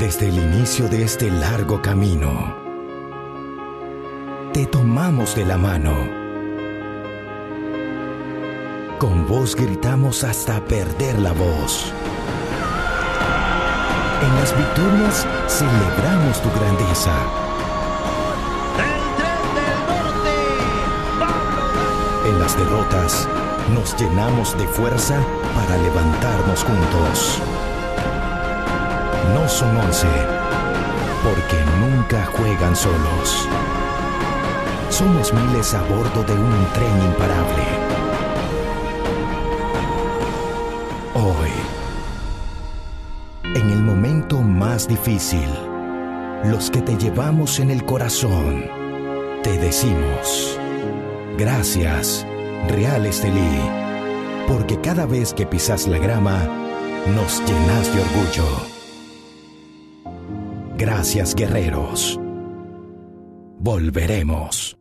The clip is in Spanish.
Desde el inicio de este largo camino, te tomamos de la mano. Con voz gritamos hasta perder la voz. En las victorias celebramos tu grandeza. ¡El tren del norte! En las derrotas nos llenamos de fuerza para levantarnos juntos. No son once, porque nunca juegan solos. Somos miles a bordo de un tren imparable. Hoy, en el momento más difícil, los que te llevamos en el corazón, te decimos, gracias, Real Estelí, porque cada vez que pisas la grama, nos llenas de orgullo. Gracias, guerreros. Volveremos.